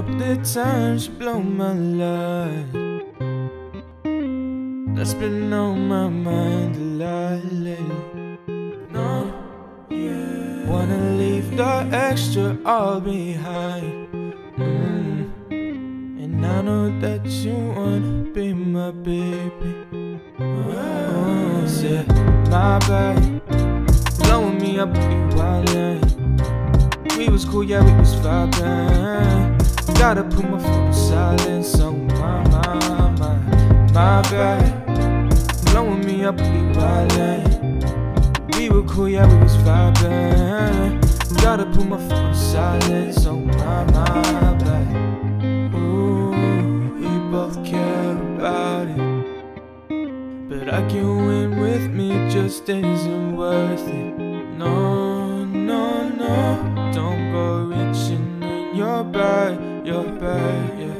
up the times blow my life. That's been on my mind a lot lately. No, yeah. Wanna leave the extra all behind. Mm. And I know that you wanna be my baby. Oh, yeah, my bad. Blowing me up, we wildin'. We was cool, yeah, we was vibing. Gotta put my phone on silence on my, my, my, my bad. Blowing me up, we wildin'. We were cool, yeah, we was vibing. Gotta put my phone on silence on my, my bad. Ooh, we both care about it. But I can win with me just isn't worth it. No, no, no. Your bag, yeah.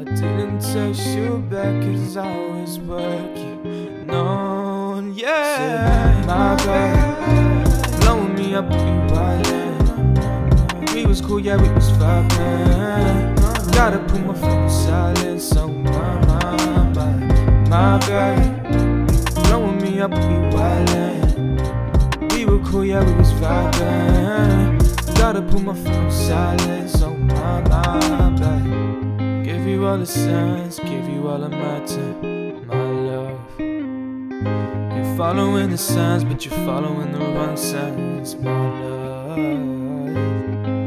I didn't text you back cause I was working. No, yeah. My bad. Blowing me up, we wildin'. We was cool, yeah, we was vibing. Gotta put my phone on silence on my, my, my, my bad. Blowing me up, we wildin'. We were cool, yeah, we was vibing. Gotta put my phone on silence on my, my bad. Give you all the signs, give you all of my time, my love. You're following the signs, but you're following the wrong signs, my love.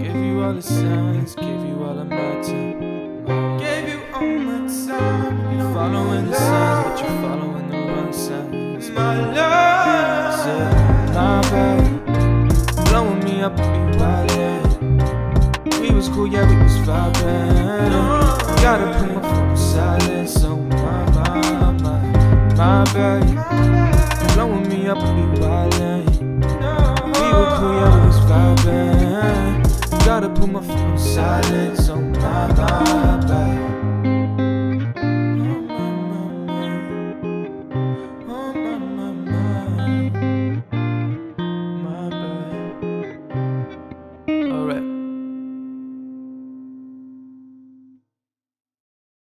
Give you all the signs, give you all of my time, my love. Gave you all my time. You're following the signs, but you're following the wrong signs, my love. My bad. Blowing me up, we was cool, yeah, we was vibing. Gotta put my phone on silence on my, my, my, my bad. Blowing me up, we wildin'. We were cool, yeah, we was vibing. Gotta put my phone on silence on my, my